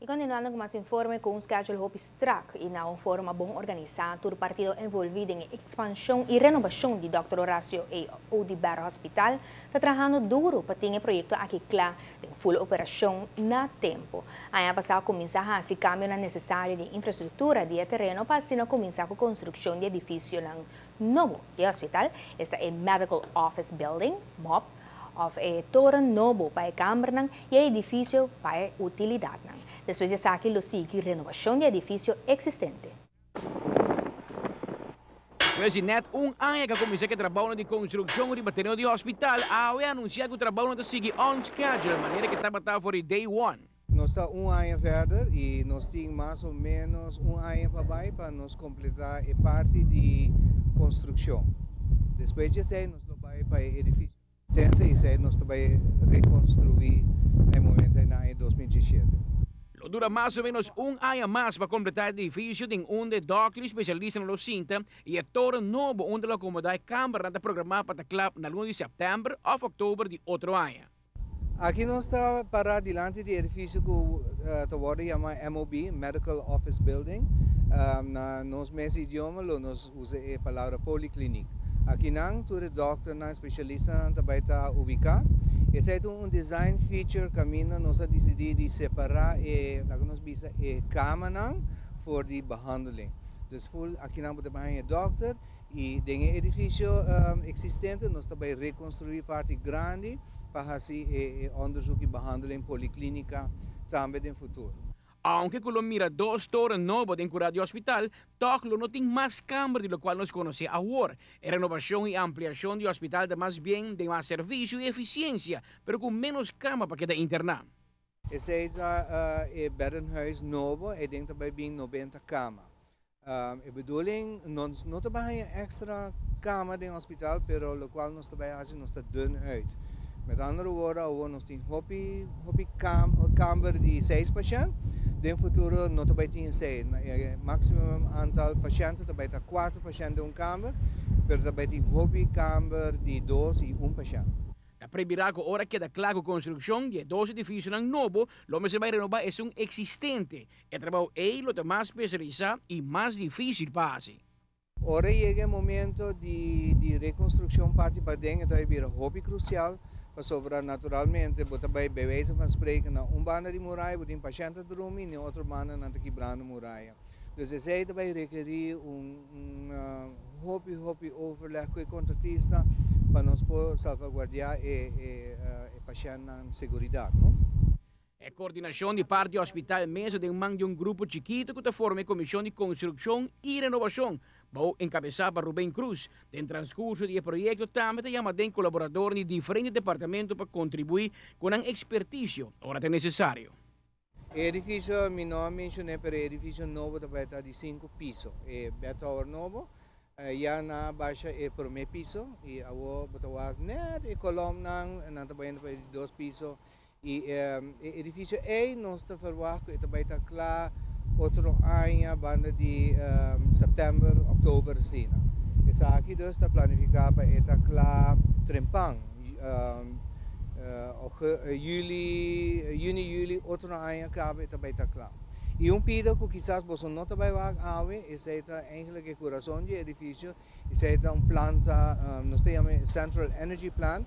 E continuando com mais informe com um schedule Strack e na forma bom organizado, o partido envolvido em expansão e renovação de Dr. Horácio e Odibar Hospital está trabalhando duro para ter projeto aqui claro de full operação na tempo. Aí passar começar a se câmbio necessário de infraestrutura de terreno para assim começar com a construção de edifício novo de hospital. Este é Medical Office Building, MOP, of a torre novo para a Câmara e edifício para a utilidade. Depois de saque, lo sigue renovação de edifício existente. Depois de net um ano que começa que trabalho de construção de bateria de hospital, a UE anuncia que o trabalho está sigue on schedule, de maneira que está batendo for day one. Nós está um ano verder e nós temos mais ou menos um ano para baixo para nos completar a parte de construção. Depois disso, nós vamos para o edifício existente e nós vamos reconstruir no momento em 2017. Dura más o menos un año más para completar el edificio de donde Doctor especialista en los cinta y el todo nuevo donde la cámara está programada para club en el 1 de septiembre o octubre de otro año. Aqui nós está para diante do edifício que uh, está chama MOB, Medical Office Building. Um, na nos meses idioma, nós usamos a palavra policlínica. Aqui não, todo doctor, não especialista, não também está ubicado. Esse é um design feature que nós decidimos separar e nós bisa e cama não for de behandeling. Dus full aqui não pode banhar doctor e dentro edifício um, existente nós também reconstruir parte grande para assim e, e onderzoek e behandeling policlínica também no futuro. Aunque mira dos torres nuevos en Curadio Hospital, Toclo no tiene más cámaras de lo cual nos conoce ahora. Es renovación y ampliación del hospital de más bien de más servicio y eficiencia, pero con menos camas para quedar internar. Esse é uh, uh, beddenhuis novo, ik denk daarbij bij 90 kamer. Um, de não trabalhamos extra cama no hospital, pero lo qual nós trabalhamos nós está dun uit. Met andere woorden, nós temos hobby, kam, kamer de seis patiënten. de futuro no te va a tener maximum eh, aantal patiënten, te va a cuatro patiënten en un camber, pero te va a hobby camber de dos y un paciente. Da prebiraco ora queda claro construcción de dos edificios en nuevo, lo que se va a renovar es un existente. El trabajo es lo más especializado y más difícil para hacer. Ahora llega el momento de, de reconstrucción parte para dentro, es un hobby crucial. Sobrenaturalmente, bij wijze van di naar ombanen die moeraien, wordt di patiëntendroom in de andere banen naar de kibrane moeraien. Dus ze zeiden bij rekerie een uh, hobby hobby overleg con i contrattisti per non salvaguardare i uh, pazienti in sicurezza. No? É coordenação de parte do hospital mesmo de um de um grupo chiquito que forma a comissão de construção e renovação Bom, encabeçado por Rubem Cruz, tem transcurso do projeto também tem chamado de colaborador de diferentes departamentos para contribuir com a expertise, ora é necessário. Edifício, meu nome mencionei, para edifício novo também está de cinco pisos. É beto novo, já na baixa é o primeiro piso, e a outra net e coluna, não também de dois pisos. E eh, edificio E nós está verwacht het bij te klaar otro anja banda di um, september oktober sina. E aquí, dus ta planifica pa eta klaar trimpang um, uh, eh, och, uh, juli juni juli otro anja kabe eta bij te. Y un pido que quizás vos no te vais a ver, es esta ángel que corazón de edificio, es esta un planta, um, eh, nos llama Central Energy Plant,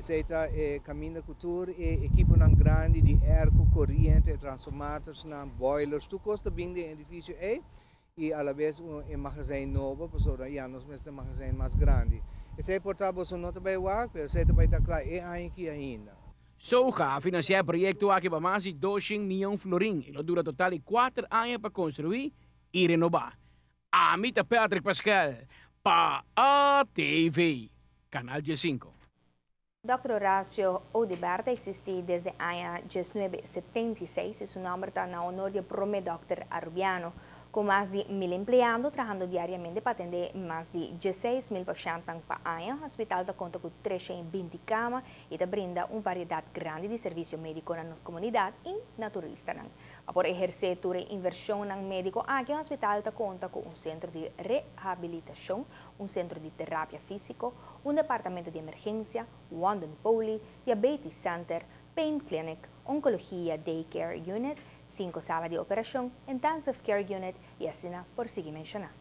Aceita é caminho da cultura e equipe não grande de erco, corrente, transformadores, boilers, tudo custa bem de edifício é e a la vez um magazine novo, para já nós temos um magazine mais grande. Esse é portável, não vai lá, mas esse vai estar claro, é aqui ainda. Soja financiar projeto aqui para mais de 200 milhões de florim e dura total de 4 anos para construir e renovar. Amita Patrick Pascal, para a TV, Canal G5. Dr. Horacio Odiberta existe desde año 1976 y su nombre está en honor de Prome Dr. Arrubiano, con más de mil empleados trabajando diariamente para atender más de 16 mil pacientes por año. El hospital cuenta con 320 camas y brinda una variedad grande de servicios médicos en nuestra comunidad y naturalista. Por ejercer a inversão no médico, ah, aqui o hospital tá conta com um centro de reabilitação, um centro de terapia física, um departamento de emergência, London Poly, Diabetes Center, Pain Clinic, Oncologia Daycare Unit, cinco salas de operação, Intensive Care Unit e assim por seguir mencionando.